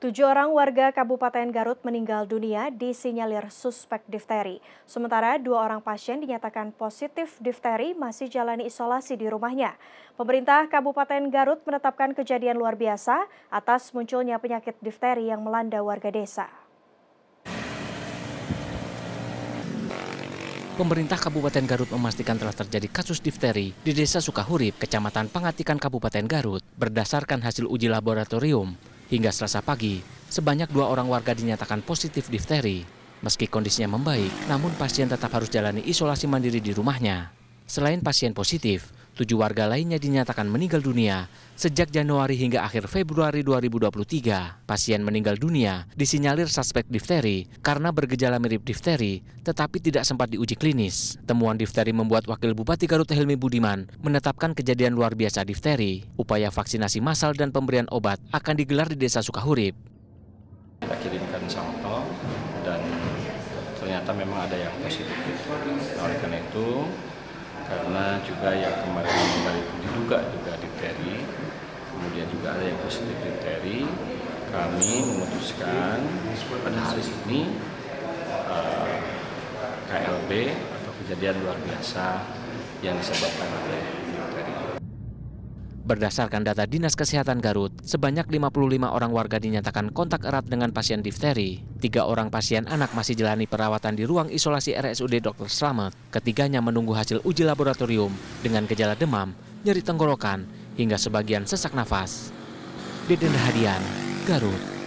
Tujuh orang warga Kabupaten Garut meninggal dunia disinyalir suspek difteri. Sementara dua orang pasien dinyatakan positif difteri masih jalani isolasi di rumahnya. Pemerintah Kabupaten Garut menetapkan kejadian luar biasa atas munculnya penyakit difteri yang melanda warga desa. Pemerintah Kabupaten Garut memastikan telah terjadi kasus difteri di Desa Sukahurip, Kecamatan Pangatikan, Kabupaten Garut, berdasarkan hasil uji laboratorium Hingga selasa pagi, sebanyak dua orang warga dinyatakan positif difteri. Meski kondisinya membaik, namun pasien tetap harus jalani isolasi mandiri di rumahnya. Selain pasien positif, Tujuh warga lainnya dinyatakan meninggal dunia sejak Januari hingga akhir Februari 2023. Pasien meninggal dunia disinyalir suspek difteri karena bergejala mirip difteri tetapi tidak sempat diuji klinis. Temuan difteri membuat Wakil Bupati Garut Helmi Budiman menetapkan kejadian luar biasa difteri. Upaya vaksinasi massal dan pemberian obat akan digelar di Desa Sukahurip. Kita kirimkan sampel dan ternyata memang ada yang positif. Oleh karena itu karena juga yang kemarin kembali diduga juga difteri, kemudian juga ada yang positif difteri, kami memutuskan pada hari ini eh, KLB atau kejadian luar biasa yang disebabkan oleh difteri. Berdasarkan data Dinas Kesehatan Garut, sebanyak 55 orang warga dinyatakan kontak erat dengan pasien difteri. Tiga orang pasien anak masih jalani perawatan di ruang isolasi RSUD Dr. Slamet. Ketiganya menunggu hasil uji laboratorium dengan gejala demam, nyeri tenggorokan, hingga sebagian sesak nafas. Deden Hadian, Garut.